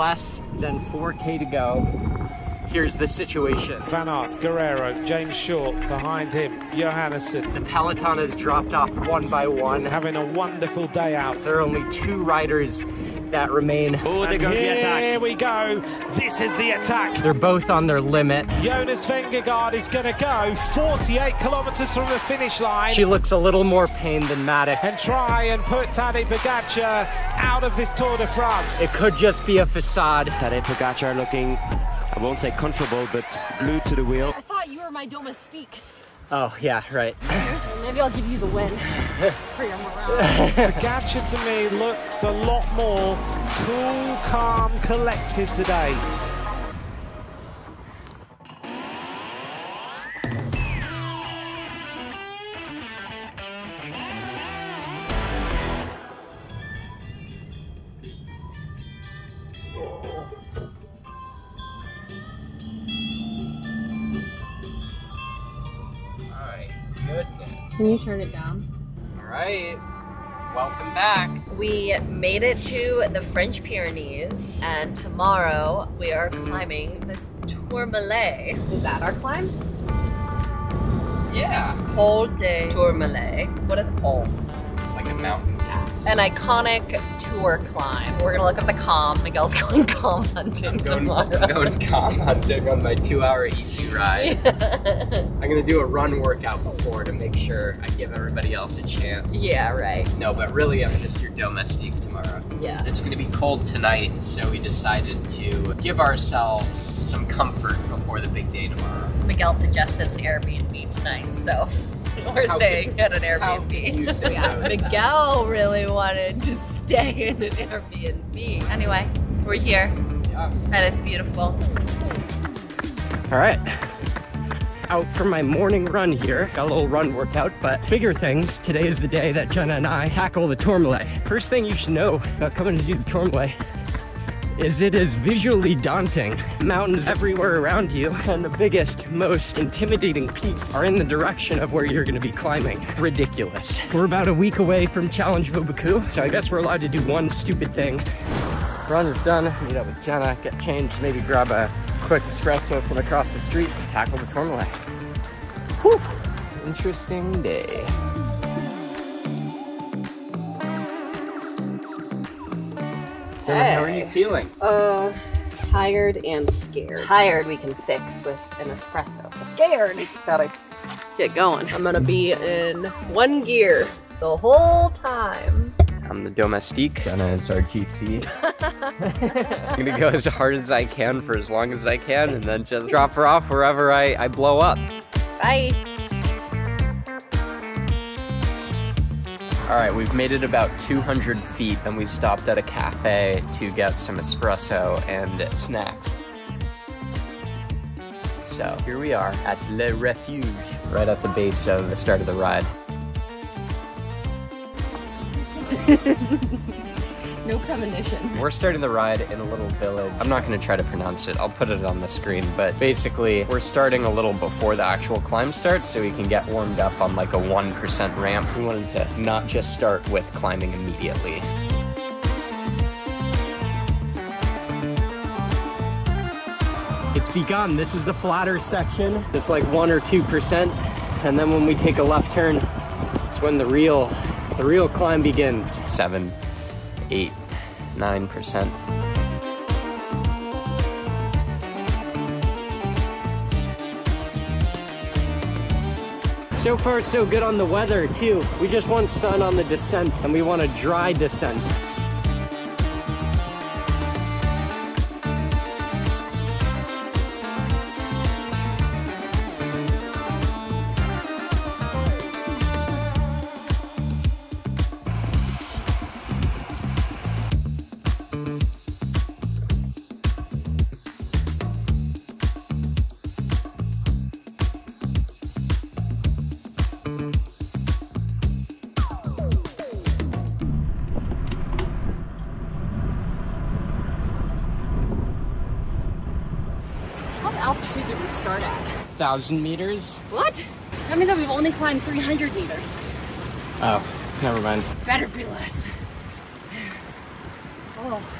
less than 4K to go. Here's the situation. Van Aert, Guerrero, James Short behind him, Johannesson. The peloton has dropped off one by one. Having a wonderful day out. There are only two riders that remain. Oh, there goes the attack. Here we go. This is the attack. They're both on their limit. Jonas Vingegaard is going to go 48 kilometers from the finish line. She looks a little more pain than Mattox. And try and put Tadej Pogacar out of this Tour de France. It could just be a facade. Tadej Pogacar looking, I won't say comfortable, but glued to the wheel. I thought you were my domestique. Oh, yeah, right. Maybe I'll give you the win for your morale. Pogacar to me looks a lot more cool, calm, collected today. Can you turn it down? All right. Welcome back. We made it to the French Pyrenees, and tomorrow we are climbing the Tourmalet. Is that our climb? Yeah. Col de Tourmalet. What is it called? It's like a mountain pass. An iconic tour climb. We're gonna look at the col. Miguel's going col hunting I'm going, tomorrow. I'm going col hunting on my two hour easy ride. I'm gonna do a run workout before to make sure I give everybody else a chance. yeah, right. No, but really, I'm just your domestique tomorrow. Yeah. It's gonna be cold tonight, so we decided to give ourselves some comfort before the big day tomorrow. Miguel suggested an Airbnb tonight, so we're How staying could- at an how Airbnb. you yeah, no that? Miguel really wanted to stay in an Airbnb. Anyway, we're here, Yeah. and it's beautiful. All right. Out for my morning run here. Got a little run workout, but bigger things. Today is the day that Jenna and I tackle the Tourmalet. First thing you should know about coming to do the Tourmalet is it is visually daunting. Mountains everywhere around you, and the biggest, most intimidating peaks are in the direction of where you're gonna be climbing. Ridiculous. We're about a week away from Challenge Vubaku, so I guess we're allowed to do one stupid thing. Run is done, meet up with Jenna, get changed, maybe grab a quick espresso from across the street, tackle the Tourmalet. Whew, interesting day. Jenna, how are you feeling? Uh, tired and scared. Tired we can fix with an espresso. Scared, we just gotta get going. I'm gonna be in one gear the whole time. I'm the domestique. Jenna is our GC. I'm gonna go as hard as I can for as long as I can and then just drop her off wherever I, I blow up. Bye. All right, we've made it about 200 feet and we stopped at a cafe to get some espresso and snacks. So here we are at Le Refuge, right at the base of the start of the ride. No premonition. We're starting the ride in a little village. I'm not going to try to pronounce it. I'll put it on the screen. But basically, we're starting a little before the actual climb starts so we can get warmed up on like a 1% ramp. We wanted to not just start with climbing immediately. It's begun. This is the flatter section. It's like 1 or 2%. And then when we take a left turn, it's when the real the real climb begins. 7, 8, 9%. So far, so good on the weather, too. We just want sun on the descent, and we want a dry descent. 1,000 meters? What? That means that we've only climbed 300 meters. Oh, never mind. Better be less. Oh.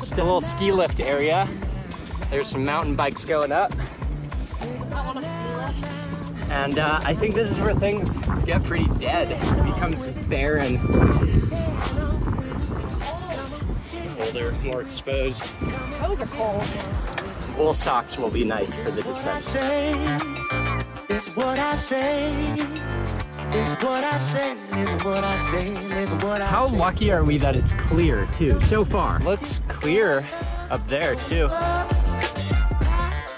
Passed a little ski lift area. There's some mountain bikes going up. And uh, I think this is where things get pretty dead. It becomes barren. Older, more exposed. Those are cold. Wool socks will be nice for the descent. say, it's what I say. How lucky are we that it's clear too, so far? Looks clear up there too.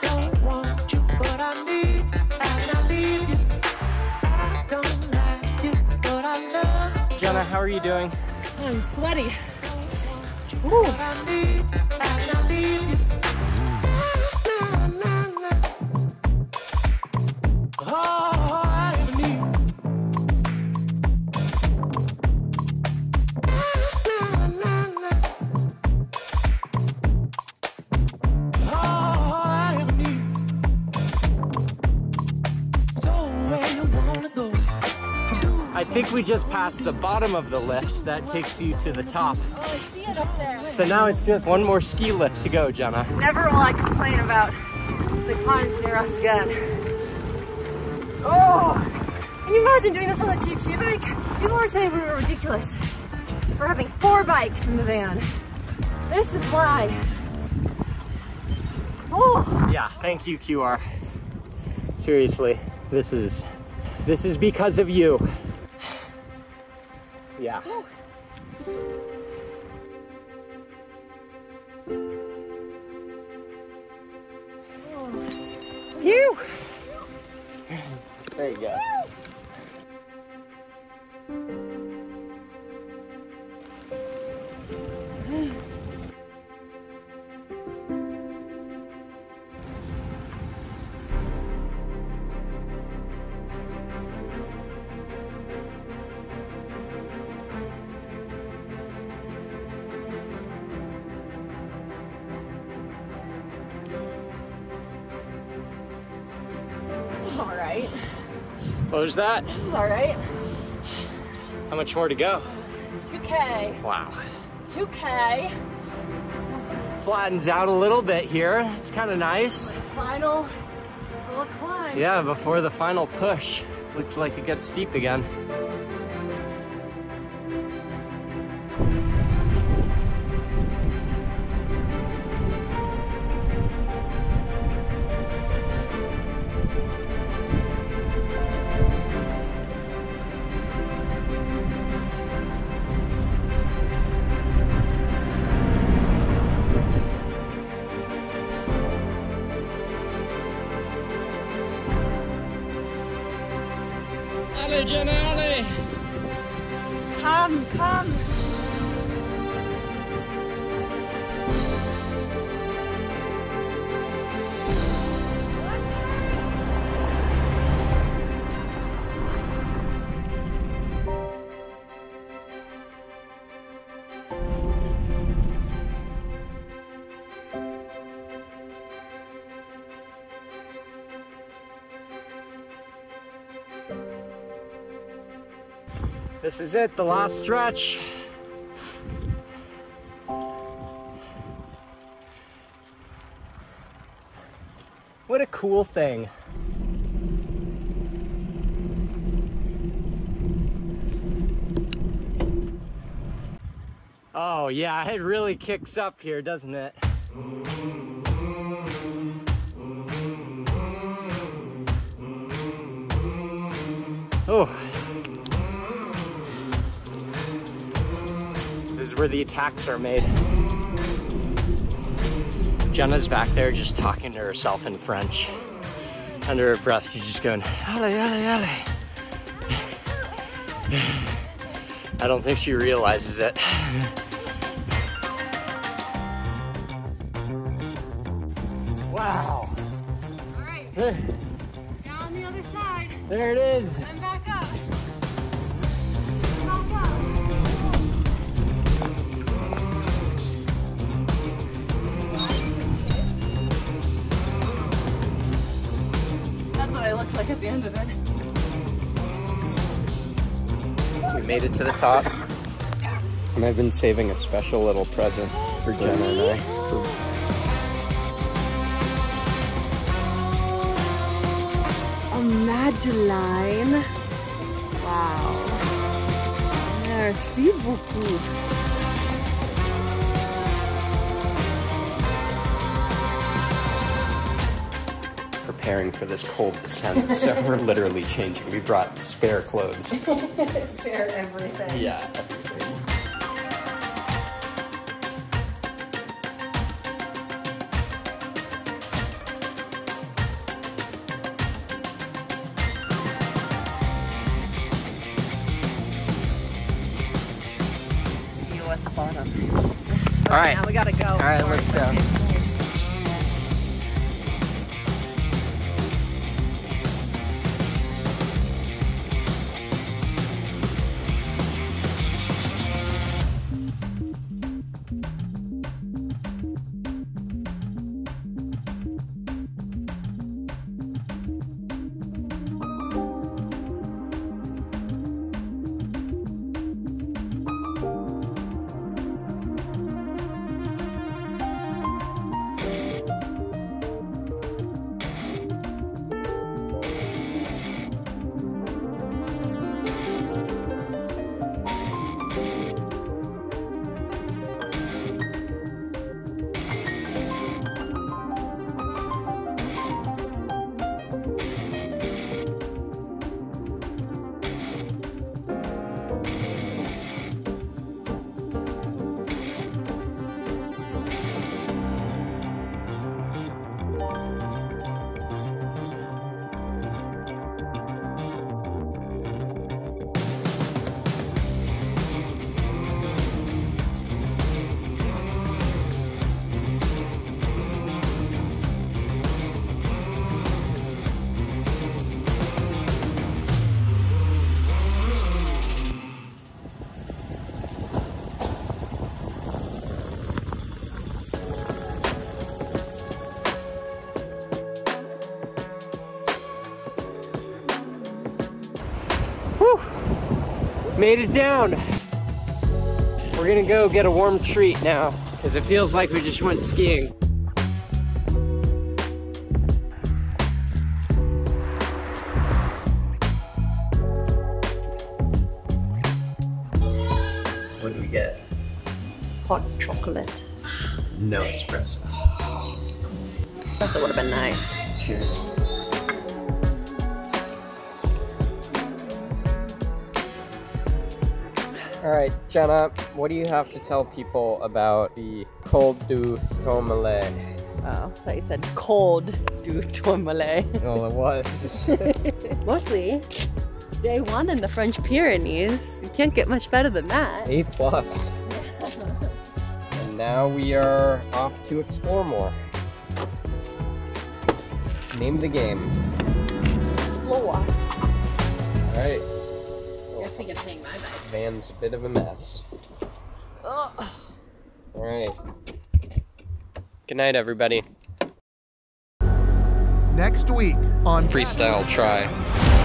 don't want you, but I need, and I need you. I don't like you, but I love Jenna, how are you doing? I'm sweaty. what just passed the bottom of the lift that takes you to the top. Oh, I see it up there. So now it's just one more ski lift to go, Jenna. Never will I complain about the climbs near us again. Oh! Can you imagine doing this on the TT bike? People were saying we were ridiculous for having four bikes in the van. This is why. Oh! Yeah, thank you, QR. Seriously, this is this is because of you. Yeah. You. There you go. Was that? This is alright. How much more to go? 2K. Wow. 2K. Flattens out a little bit here. It's kind of nice. Final little climb. Yeah, before the final push. Looks like it gets steep again. Allez! Come, come. This is it, the last stretch. What a cool thing. Oh yeah, it really kicks up here, doesn't it? Oh. Where the attacks are made. Jenna's back there just talking to herself in French. Under her breath, she's just going, allez, allez, allez. I don't think she realizes it. Wow. Alright, There, now on the other side. there it is. That's what I looked like at the end of it. We made it to the top. And I've been saving a special little present for Jenna and I. Madeline. Wow. Merci beaucoup. Preparing for this cold descent, so we're literally changing. We brought spare clothes. Spare everything. Yeah, everything. See you at the bottom. All right. Now we gotta go. All right, let's go. Made it down. We're gonna go get a warm treat now, because it feels like we just went skiing. What do we get? Hot chocolate. No espresso. Espresso would have been nice. Cheers. All right, Jenna, what do you have to tell people about the Col du Tourmalet? Oh, I thought you said cold du tourmalet. Well, it was. Mostly day one in the French Pyrenees. You can't get much better than that. A plus. and now we are off to explore more. Name the game. Explore. All right. Guess we can hang my bag. Van's a bit of a mess. All right. Good night, everybody. Next week on Freestyle Tri.